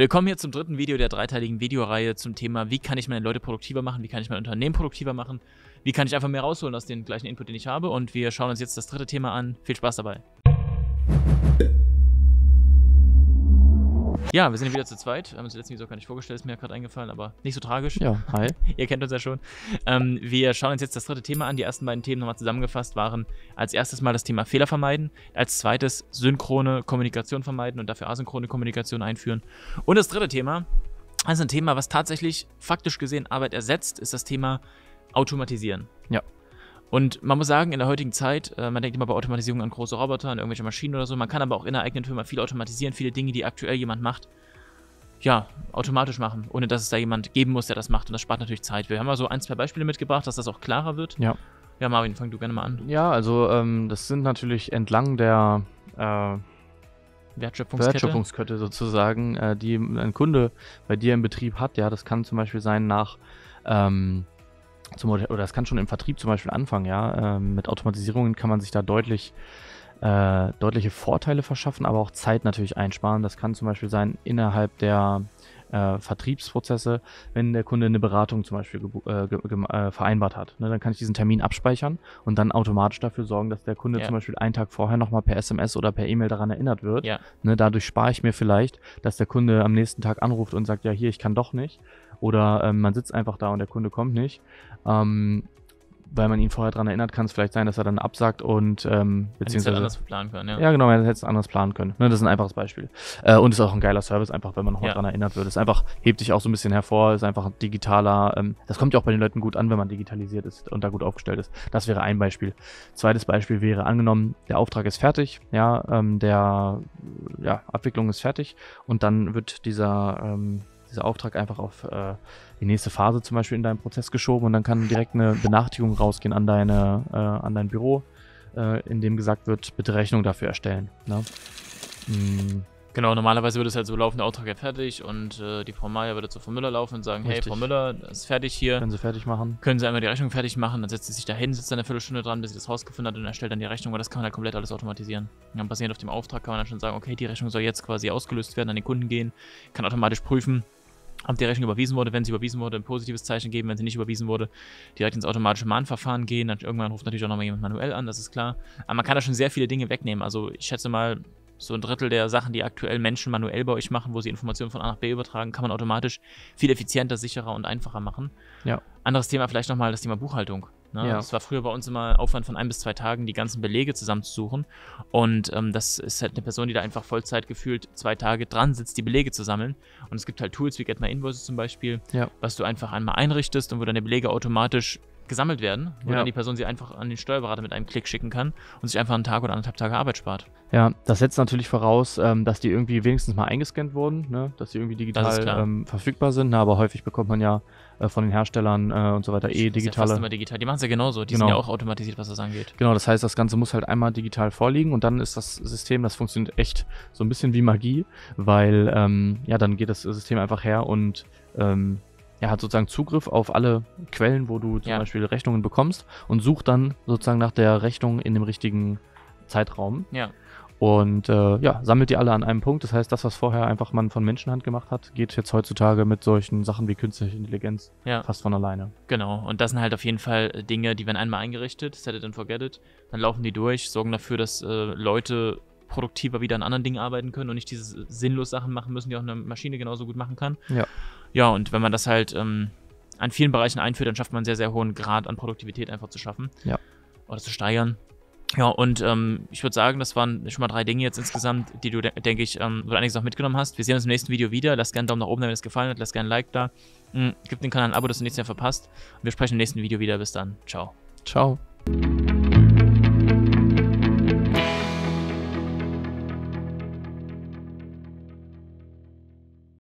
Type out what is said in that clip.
Willkommen hier zum dritten Video der dreiteiligen Videoreihe zum Thema, wie kann ich meine Leute produktiver machen, wie kann ich mein Unternehmen produktiver machen, wie kann ich einfach mehr rausholen aus dem gleichen Input, den ich habe. Und wir schauen uns jetzt das dritte Thema an. Viel Spaß dabei. Ja, wir sind wieder zu zweit. Wir haben uns letzten Video gar nicht vorgestellt, ist mir gerade eingefallen, aber nicht so tragisch. Ja, hi. Ihr kennt uns ja schon. Ähm, wir schauen uns jetzt das dritte Thema an. Die ersten beiden Themen nochmal zusammengefasst waren als erstes mal das Thema Fehler vermeiden, als zweites synchrone Kommunikation vermeiden und dafür asynchrone Kommunikation einführen. Und das dritte Thema, also ein Thema, was tatsächlich faktisch gesehen Arbeit ersetzt, ist das Thema Automatisieren. Ja. Und man muss sagen, in der heutigen Zeit, äh, man denkt immer bei Automatisierung an große Roboter, an irgendwelche Maschinen oder so. Man kann aber auch in der eigenen Firma viel automatisieren, viele Dinge, die aktuell jemand macht, ja, automatisch machen, ohne dass es da jemand geben muss, der das macht. Und das spart natürlich Zeit. Wir haben mal so ein, zwei Beispiele mitgebracht, dass das auch klarer wird. Ja. Ja, Marvin, fang du gerne mal an. Ja, also ähm, das sind natürlich entlang der äh, Wertschöpfungskette. Wertschöpfungskette sozusagen, äh, die ein Kunde bei dir im Betrieb hat. Ja, das kann zum Beispiel sein nach ähm, zum, oder das kann schon im Vertrieb zum Beispiel anfangen, ja. Ähm, mit Automatisierungen kann man sich da deutlich, äh, deutliche Vorteile verschaffen, aber auch Zeit natürlich einsparen. Das kann zum Beispiel sein innerhalb der äh, Vertriebsprozesse, wenn der Kunde eine Beratung zum Beispiel äh, äh, vereinbart hat. Ne, dann kann ich diesen Termin abspeichern und dann automatisch dafür sorgen, dass der Kunde Ja. zum Beispiel einen Tag vorher nochmal per SMS oder per E-Mail daran erinnert wird. Ja. Ne, dadurch spare ich mir vielleicht, dass der Kunde am nächsten Tag anruft und sagt, ja hier, ich kann doch nicht. Oder ähm, man sitzt einfach da und der Kunde kommt nicht. Ähm, weil man ihn vorher daran erinnert, kann es vielleicht sein, dass er dann absagt und ähm, Hätte ich halt beziehungsweise anders planen können, ja. ja, genau, man hätte es anders planen können. Ne, das ist ein einfaches Beispiel. Äh, und ist auch ein geiler Service, einfach, wenn man nochmal Ja. dran erinnert wird. Ist einfach, hebt sich auch so ein bisschen hervor, ist einfach ein digitaler, ähm, das kommt ja auch bei den Leuten gut an, wenn man digitalisiert ist und da gut aufgestellt ist. Das wäre ein Beispiel. Zweites Beispiel wäre angenommen, der Auftrag ist fertig, ja, ähm, der ja, Abwicklung ist fertig und dann wird dieser, ähm, dieser Auftrag einfach auf äh, die nächste Phase zum Beispiel in deinem Prozess geschoben und dann kann direkt eine Benachrichtigung rausgehen an deine, äh, an dein Büro, äh, in dem gesagt wird, bitte Rechnung dafür erstellen. Ne? Mm, Genau, normalerweise würde es halt so laufen, der Auftrag wäre fertig und äh, die Frau Meier würde zu Frau Müller laufen und sagen, hey, Richtig. Frau Müller, das ist fertig hier. können sie fertig machen. Können Sie einmal die Rechnung fertig machen, dann setzt sie sich da hin, sitzt dann eine Viertelstunde dran, bis sie das rausgefunden hat und erstellt dann die Rechnung, aber das kann man halt komplett alles automatisieren. Und dann basierend auf dem Auftrag kann man dann schon sagen, okay, die Rechnung soll jetzt quasi ausgelöst werden, an den Kunden gehen, kann automatisch prüfen, ob die Rechnung überwiesen wurde, wenn sie überwiesen wurde, ein positives Zeichen geben, wenn sie nicht überwiesen wurde, direkt ins automatische Mahnverfahren gehen, dann irgendwann ruft natürlich auch nochmal jemand manuell an, das ist klar. Aber man kann da schon sehr viele Dinge wegnehmen, also ich schätze mal, so ein Drittel der Sachen, die aktuell Menschen manuell bei euch machen, wo sie Informationen von A nach B übertragen, kann man automatisch viel effizienter, sicherer und einfacher machen. Ja. Anderes Thema vielleicht nochmal das Thema Buchhaltung. Ne? Ja. Das war früher bei uns immer Aufwand von ein bis zwei Tagen, die ganzen Belege zusammenzusuchen. Und ähm, das ist halt eine Person, die da einfach Vollzeit gefühlt zwei Tage dran sitzt, die Belege zu sammeln. Und es gibt halt Tools wie Get My Invoices zum Beispiel, Ja. was du einfach einmal einrichtest und wo deine Belege automatisch gesammelt werden, wo Ja. dann die Person sie einfach an den Steuerberater mit einem Klick schicken kann und sich einfach einen Tag oder anderthalb Tage Arbeit spart. Ja, das setzt natürlich voraus, ähm, dass die irgendwie wenigstens mal eingescannt wurden, ne? dass die irgendwie digital ähm, verfügbar sind. Ne? Aber häufig bekommt man ja äh, von den Herstellern äh, und so weiter eh Das ist ja fast digitale. immer digital. Die machen es ja genauso. Die Genau. sind ja auch automatisiert, was das angeht. Genau, das heißt, das Ganze muss halt einmal digital vorliegen und dann ist das System, das funktioniert echt so ein bisschen wie Magie, weil ähm, ja, dann geht das System einfach her und ähm, ja, hat sozusagen Zugriff auf alle Quellen, wo du zum Ja. Beispiel Rechnungen bekommst und sucht dann sozusagen nach der Rechnung in dem richtigen Zeitraum Ja. und äh, ja, sammelt die alle an einem Punkt. Das heißt, das, was vorher einfach man von Menschenhand gemacht hat, geht jetzt heutzutage mit solchen Sachen wie künstliche Intelligenz Ja. fast von alleine. Genau, und das sind halt auf jeden Fall äh, Dinge, die werden einmal eingerichtet, set it and forget it, dann laufen die durch, sorgen dafür, dass äh, Leute produktiver wieder an anderen Dingen arbeiten können und nicht diese sinnlos Sachen machen müssen, die auch eine Maschine genauso gut machen kann. Ja. Ja, und wenn man das halt ähm, an vielen Bereichen einführt, dann schafft man einen sehr, sehr hohen Grad an Produktivität einfach zu schaffen. Ja. Oder zu steigern. Ja, und ähm, ich würde sagen, das waren schon mal drei Dinge jetzt insgesamt, die du, de denke ich, ähm, du einiges auch mitgenommen hast. Wir sehen uns im nächsten Video wieder. Lasst gerne einen Daumen nach oben, wenn es gefallen hat. Lasst gerne ein Like da. Mhm, gib dem Kanal ein Abo, dass du nichts mehr verpasst. Und wir sprechen im nächsten Video wieder. Bis dann. Ciao. Ciao.